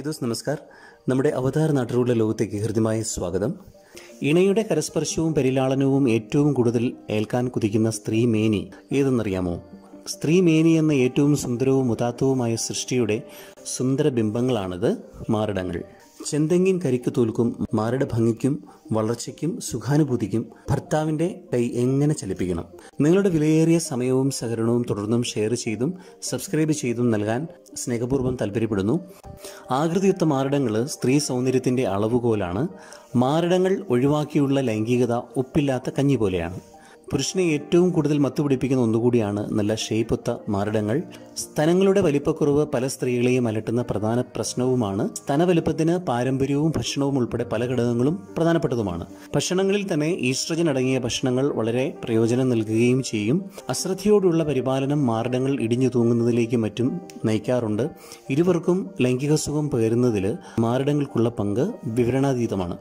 Hi those നമസ്കാർ. നമ്മുടെ അവതാർ നാട്ടിലുള്ള ലോകത്തേക്ക് ഹൃദ്യമായ സ്വാഗതം. ഇണയുടെ കരസ്പർശവും പരിലാളനവും ഏറ്റവും കൂടുതൽ ഏൽക്കാൻ കുതിക്കുന്ന സ്ത്രീ മേനി ഏതെന്നറിയാമോ? സ്ത്രീ മേനി എന്ന ഏറ്റവും സുന്ദരവും ഉദാത്തവുമായ സൃഷ്ടിയുടെ സുന്ദര ബിംബങ്ങളാണിത് മാറിടങ്ങൾ. ചെന്തെങ്ങിൻ കരിക്ക് തോൽക്കും മാരുടെ ഭംഗിക്കും വളർച്ചയ്ക്കും സുഖാനുഭൂതിക്കും ഭർത്താവിന്റെ കൈ എങ്ങനെ ചലിപ്പിക്കണം? നിങ്ങളുടെ വിലയേറിയ സമയവും സഹകരണവും തുടർന്നും ഷെയർ ചെയ്തും സബ്സ്ക്രൈബ് ചെയ്തും നൽകാൻ സ്നേഹപൂർവം താല്പര്യപ്പെടുന്നു. ആകൃതിയുത്ത മാറിടങ്ങൾ സ്ത്രീ സൗന്ദര്യത്തിന്റെ അളവുകോലാണ്. മാറിടങ്ങൾ ഒഴിവാക്കിയുള്ള ലൈംഗികത ഉപ്പില്ലാത്ത കഞ്ഞി പോലെയാണ്. പുരുഷനെ ഏറ്റവും കൂടുതൽ മത്തുപിടിപ്പിക്കുന്ന ഒന്നുകൂടിയാണ് നല്ല ഷേപ്പൊത്ത മാറിടങ്ങൾ. സ്തനങ്ങളുടെ വലിപ്പക്കുറവ് പല സ്ത്രീകളെയും അലട്ടുന്ന പ്രധാന പ്രശ്നവുമാണ്. സ്തനവലുപ്പത്തിന് പാരമ്പര്യവും ഭക്ഷണവും ഉൾപ്പെടെ പല ഘടകങ്ങളും പ്രധാനപ്പെട്ടതുമാണ്. ഭക്ഷണങ്ങളിൽ തന്നെ ഈസ്ട്രജൻ അടങ്ങിയ ഭക്ഷണങ്ങൾ വളരെ പ്രയോജനം നൽകുകയും ചെയ്യും. അശ്രദ്ധയോടുള്ള പരിപാലനം മാറിടങ്ങൾ ഇടിഞ്ഞു തൂങ്ങുന്നതിലേക്ക് മറ്റും നയിക്കാറുണ്ട്. ഇരുവർക്കും ലൈംഗിക സുഖം പകരുന്നതിൽ മാറിടങ്ങൾക്കുള്ള പങ്ക് വിവരണാതീതമാണ്.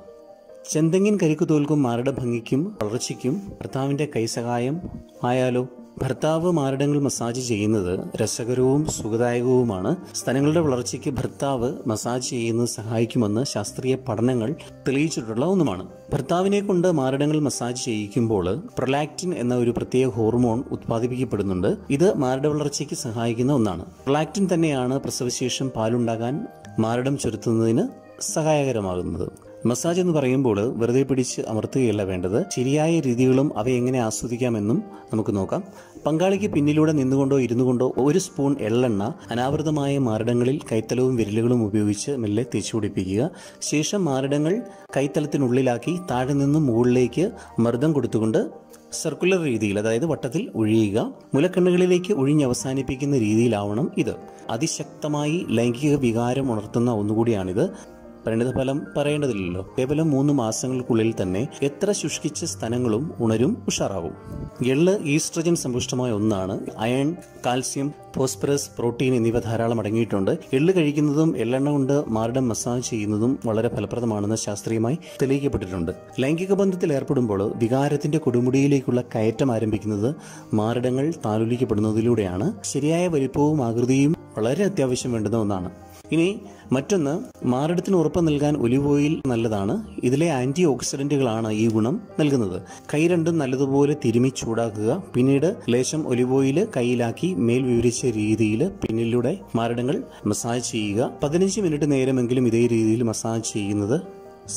ചെന്തെങ്ങിൻ കരിക്കു തോൽക്കും മാരുടെ ഭംഗിക്കും വളർച്ചയ്ക്കും ഭർത്താവിന്റെ കൈസഹായം ആയാലോ ഭർത്താവ് മാരടങ്ങൾ മസാജ് ചെയ്യുന്നത് രസകരവും സുഖദായകവുമാണ്. സ്ഥലങ്ങളുടെ വളർച്ചയ്ക്ക് ഭർത്താവ് മസാജ് ചെയ്യുന്നത് സഹായിക്കുമെന്ന് ശാസ്ത്രീയ പഠനങ്ങൾ തെളിയിച്ചിട്ടുള്ള ഒന്നുമാണ്. ഭർത്താവിനെ കൊണ്ട് മാരടങ്ങൾ മസാജ് ചെയ്യിക്കുമ്പോൾ പ്രൊലാക്റ്റിൻ എന്ന ഒരു പ്രത്യേക ഹോർമോൺ ഉത്പാദിപ്പിക്കപ്പെടുന്നുണ്ട്. ഇത് മാരട വളർച്ചയ്ക്ക് സഹായിക്കുന്ന ഒന്നാണ്. പ്രൊലാക്റ്റിൻ തന്നെയാണ് പ്രസവശേഷം പാലുണ്ടാകാൻ മാരടം ചുരുത്തുന്നതിന് സഹായകരമാകുന്നത്. മസാജ് എന്ന് പറയുമ്പോൾ വെറുതെ പിടിച്ച് അമർത്തുകയല്ല വേണ്ടത്. ശരിയായ രീതികളും അവയെ എങ്ങനെ ആസ്വദിക്കാമെന്നും നമുക്ക് നോക്കാം. പങ്കാളിക്ക് പിന്നിലൂടെ നിന്നുകൊണ്ടോ ഇരുന്നു കൊണ്ടോ ഒരു സ്പൂൺ എള്ളെണ്ണ അനാവൃതമായ മാരടങ്ങളിൽ കൈത്തലവും വിരലുകളും ഉപയോഗിച്ച് മെല്ലെ തേച്ചു പിടിപ്പിക്കുക. ശേഷം മാരടങ്ങൾ കൈത്തലത്തിനുള്ളിലാക്കി താഴെ നിന്നും മുകളിലേക്ക് മർദ്ദം കൊടുത്തുകൊണ്ട് സർക്കുലർ രീതിയിൽ അതായത് വട്ടത്തിൽ ഒഴിയുക. മുലക്കണ്ണുകളിലേക്ക് ഒഴിഞ്ഞ് അവസാനിപ്പിക്കുന്ന രീതിയിലാവണം ഇത്. അതിശക്തമായി ലൈംഗിക വികാരം ഉണർത്തുന്ന ഒന്നുകൂടിയാണിത്. പരിണിതഫലം പറയേണ്ടതില്ലല്ലോ. കേവലം മൂന്ന് മാസങ്ങൾക്കുള്ളിൽ തന്നെ എത്ര ശുഷ്കിച്ച സ്ഥലങ്ങളും ഉണരും ഉഷാറാവും. എള്ള് ഈസ്ട്രജൻ സമ്പുഷ്ടമായ ഒന്നാണ്. അയൺ കാൽസ്യം ഫോസ്ഫറസ് പ്രോട്ടീൻ എന്നിവ ധാരാളം അടങ്ങിയിട്ടുണ്ട്. എള്ള് കഴിക്കുന്നതും എള്ളെണ്ണ കൊണ്ട് മാറിടം മസാജ് ചെയ്യുന്നതും വളരെ ഫലപ്രദമാണെന്ന് ശാസ്ത്രീയമായി തെളിയിക്കപ്പെട്ടിട്ടുണ്ട്. ലൈംഗിക ബന്ധത്തിൽ ഏർപ്പെടുമ്പോൾ വികാരത്തിന്റെ കൊടുമുടിയിലേക്കുള്ള കയറ്റം ആരംഭിക്കുന്നത് മാറിടങ്ങൾ താലോലിക്കപ്പെടുന്നതിലൂടെയാണ്. ശരിയായ വലിപ്പവും ആകൃതിയും വളരെ അത്യാവശ്യം വേണ്ടുന്ന ഒന്നാണ്. ഇനി മറ്റൊന്ന് മാറിടത്തിന് ഉറപ്പ് നൽകാൻ ഒലിവ് ഓയിൽ നല്ലതാണ്. ഇതിലെ ആന്റി ഓക്സിഡന്റുകളാണ് ഈ ഗുണം നൽകുന്നത്. കൈ രണ്ടും നല്ലതുപോലെ തിരുമി ചൂടാക്കുക. പിന്നീട് ലേശം ഒലിവ് ഓയിൽ കയ്യിലാക്കി മേൽ വിവരിച്ച രീതിയിൽ പിന്നിലൂടെ മാറിടങ്ങൾ മസാജ് ചെയ്യുക. പതിനഞ്ച് മിനിറ്റ് നേരമെങ്കിലും ഇതേ രീതിയിൽ മസാജ് ചെയ്യുന്നത്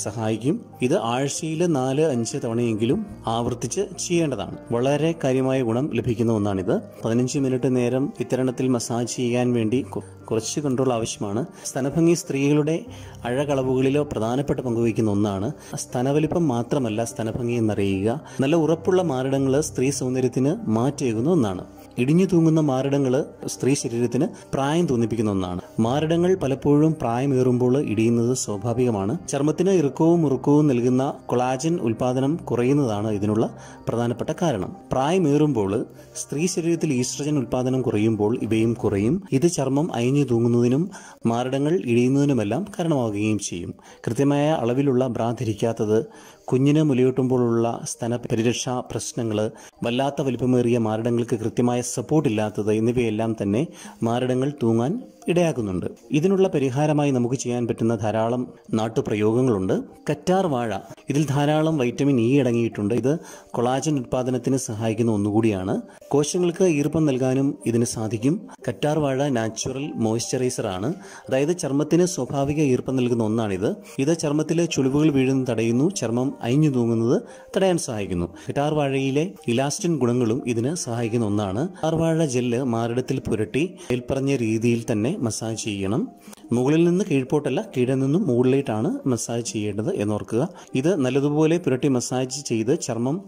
സഹായിക്കും. ഇത് ആഴ്ചയിൽ നാല് അഞ്ച് തവണയെങ്കിലും ആവർത്തിച്ച് ചെയ്യേണ്ടതാണ്. വളരെ കാര്യമായ ഗുണം ലഭിക്കുന്ന ഒന്നാണിത്. പതിനഞ്ച് മിനിറ്റ് നേരം ഇത്തരണത്തിൽ മസാജ് ചെയ്യാൻ വേണ്ടി കുറച്ച് കൺട്രോൾ ആവശ്യമാണ്. സ്തനഭംഗി സ്ത്രീകളുടെ അഴകളവുകളിലോ പ്രധാനപ്പെട്ട പങ്കുവഹിക്കുന്ന ഒന്നാണ്. സ്തനവലിപ്പം മാത്രമല്ല സ്തനഭംഗി എന്നറിയുക. നല്ല ഉറപ്പുള്ള മാറിടങ്ങൾ സ്ത്രീ സൗന്ദര്യത്തിന് മാറ്റേകുന്ന ഒന്നാണ്. ഇടിഞ്ഞു തൂങ്ങുന്ന മാരടങ്ങൾ സ്ത്രീ ശരീരത്തിന് പ്രായം തോന്നിപ്പിക്കുന്ന ഒന്നാണ്. മാരടങ്ങൾ പലപ്പോഴും പ്രായമേറുമ്പോൾ ഇടിയുന്നത് സ്വാഭാവികമാണ്. ചർമ്മത്തിന് ഇറുക്കവും മുറുക്കവും നൽകുന്ന കൊളാജൻ ഉൽപാദനം കുറയുന്നതാണ് ഇതിനുള്ള പ്രധാനപ്പെട്ട കാരണം. പ്രായമേറുമ്പോൾ സ്ത്രീ ശരീരത്തിൽ ഈസ്ട്രജൻ ഉൽപാദനം കുറയുമ്പോൾ ഇവയും കുറയും. ഇത് ചർമ്മം അയഞ്ഞു തൂങ്ങുന്നതിനും മാരടങ്ങൾ ഇടിയുന്നതിനുമെല്ലാം കാരണമാവുകയും ചെയ്യും. കൃത്യമായ അളവിലുള്ള ബ്രാ ധരിക്കാത്തത് കുഞ്ഞിന് മുലയൂട്ടുമ്പോഴുള്ള സ്തന പരിരക്ഷാ പ്രശ്നങ്ങൾ വല്ലാത്ത വലിപ്പമേറിയ മാരടങ്ങൾക്ക് കൃത്യമായ സപ്പോർട്ട് ഇല്ലാത്തത് എന്നിവയെല്ലാം തന്നെ മാരടങ്ങൾ തൂങ്ങാൻ ഇടയാക്കുന്നുണ്ട്. ഇതിനുള്ള പരിഹാരമായി നമുക്ക് ചെയ്യാൻ പറ്റുന്ന ധാരാളം നാട്ടുപ്രയോഗങ്ങളുണ്ട്. കറ്റാർ വാഴ. ഇതിൽ ധാരാളം വൈറ്റമിൻ ഇ അടങ്ങിയിട്ടുണ്ട്. ഇത് കൊളാജൻ ഉത്പാദനത്തിന് സഹായിക്കുന്ന ഒന്നുകൂടിയാണ്. കോശങ്ങൾക്ക് ഈർപ്പം നൽകാനും ഇതിന് സാധിക്കും. കറ്റാർ വാഴ നാച്ചുറൽ മോയ്സ്ചറൈസർ ആണ്. അതായത് ചർമ്മത്തിന് സ്വാഭാവിക ഈർപ്പം നൽകുന്ന ഒന്നാണിത്. ഇത് ചർമ്മത്തിലെ ചുളിവുകൾ വീഴുന്നത് തടയുന്നു. ചർമ്മം അയഞ്ഞു തൂങ്ങുന്നത് തടയാൻ സഹായിക്കുന്നു. കറ്റാർ വാഴയിലെ ഇലാസ്റ്റിൻ ഗുണങ്ങളും ഇതിന് സഹായിക്കുന്ന ഒന്നാണ്. കറ്റാർ വാഴ ജെല്ല് മാറിടത്തിൽ പുരട്ടി മേൽപ്പറഞ്ഞ രീതിയിൽ തന്നെ മസാജ് ചെയ്യണം. മുകളിൽ നിന്ന് കീഴ്പോട്ടല്ല കീഴിൽ നിന്നും മുകളിലേട്ടാണ് മസാജ് ചെയ്യേണ്ടത് എന്നോർക്കുക ഇത് നല്ലതുപോലെ പുരട്ടി മസാജ് ചെയ്ത് ചർമ്മം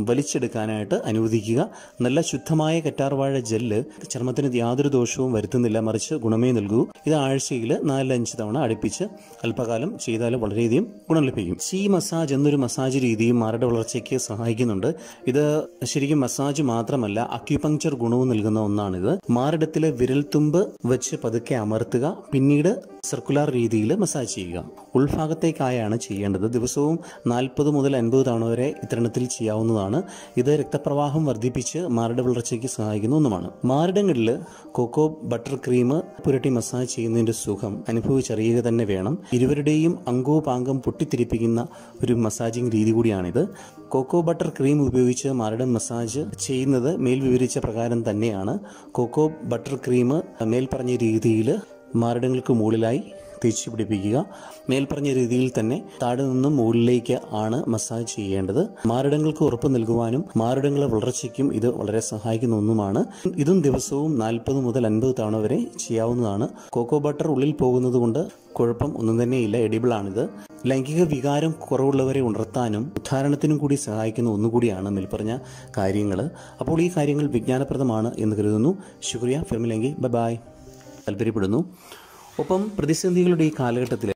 വലിച്ചെടുക്കാനായിട്ട് അനുവദിക്കുക. നല്ല ശുദ്ധമായ കറ്റാർവാഴ ജെല്ല് ചർമ്മത്തിന് യാതൊരു ദോഷവും വരുത്തുന്നില്ല. മറിച്ച് ഗുണമേ നൽകൂ. ഇത് ആഴ്ചയിൽ നാലഞ്ച് തവണ അടുപ്പിച്ച് അല്പകാലം ചെയ്താൽ വളരെയധികം ഗുണം ലഭിക്കും. സി മസാജ് എന്നൊരു മസാജ് രീതിയും മാരട വളർച്ചയ്ക്ക് സഹായിക്കുന്നുണ്ട്. ഇത് ശരിക്കും മസാജ് മാത്രമല്ല അക്യുപങ്ചർ ഗുണവും നൽകുന്ന ഒന്നാണിത്. മാറിടത്തിലെ വിരൽത്തുമ്പ് വെച്ച് പതുക്കെ അമർത്തുക. പിന്നീട് സർക്കുലർ രീതിയിൽ മസാജ് ചെയ്യുക. ഉൾഭാഗത്തേക്കായാണ് ചെയ്യേണ്ടത്. ദിവസവും നാൽപ്പത് മുതൽ അൻപത് തവണ വരെ ഇത്തരണത്തിൽ ചെയ്യാവുന്നതാണ്. ഇത് രക്തപ്രവാഹം വർദ്ധിപ്പിച്ച് മാരട വളർച്ചയ്ക്ക് സഹായിക്കുന്ന ഒന്നുമാണ്. മാരടങ്ങളിൽ കൊക്കോ ബട്ടർ ക്രീം പുരട്ടി മസാജ് ചെയ്യുന്നതിന്റെ സുഖം അനുഭവിച്ചറിയുക തന്നെ വേണം. ഇരുവരുടെയും പാങ്കം പൊട്ടിത്തിരിപ്പിക്കുന്ന ഒരു മസാജിങ് രീതി കൂടിയാണിത്. കൊക്കോ ബട്ടർ ക്രീം ഉപയോഗിച്ച് മാറിടം മസാജ് ചെയ്യുന്നത് മേൽ വിവരിച്ച പ്രകാരം തന്നെയാണ്. കൊക്കോ ബട്ടർ ക്രീം മേൽപ്പറഞ്ഞ രീതിയിൽ മാറിടങ്ങൾക്ക് മുകളിലായി തിരിച്ച് പിടിപ്പിക്കുക. മേൽപ്പറഞ്ഞ രീതിയിൽ തന്നെ താഴെ നിന്നും മുകളിലേക്ക് ആണ് മസാജ് ചെയ്യേണ്ടത്. മാറിടങ്ങൾക്ക് ഉറപ്പ് നൽകുവാനും മാറിടങ്ങളെ വളർച്ചയ്ക്കും ഇത് വളരെ സഹായിക്കുന്ന ഒന്നുമാണ്. ഇതും ദിവസവും നാൽപ്പത് മുതൽ അൻപത് തവണ വരെ ചെയ്യാവുന്നതാണ്. കോക്കോ ബട്ടർ ഉള്ളിൽ പോകുന്നത് കൊണ്ട് കുഴപ്പം ഒന്നും തന്നെയില്ല. എഡിബിൾ ആണിത്. ലൈംഗിക വികാരം കുറവുള്ളവരെ ഉണർത്താനും ഉദ്ധാരണത്തിനും കൂടി സഹായിക്കുന്ന ഒന്നുകൂടിയാണ് മേൽപ്പറഞ്ഞ കാര്യങ്ങൾ അപ്പോൾ ഈ കാര്യങ്ങൾ വിജ്ഞാനപ്രദമാണ് എന്ന് കരുതുന്നു. ശുക്രിയ. ഫിർമിലെങ്കി ബൈ ബായ് താല്പര്യപ്പെടുന്നു. ഒപ്പം പ്രതിസന്ധികളുടെ ഈ കാലഘട്ടത്തിൽ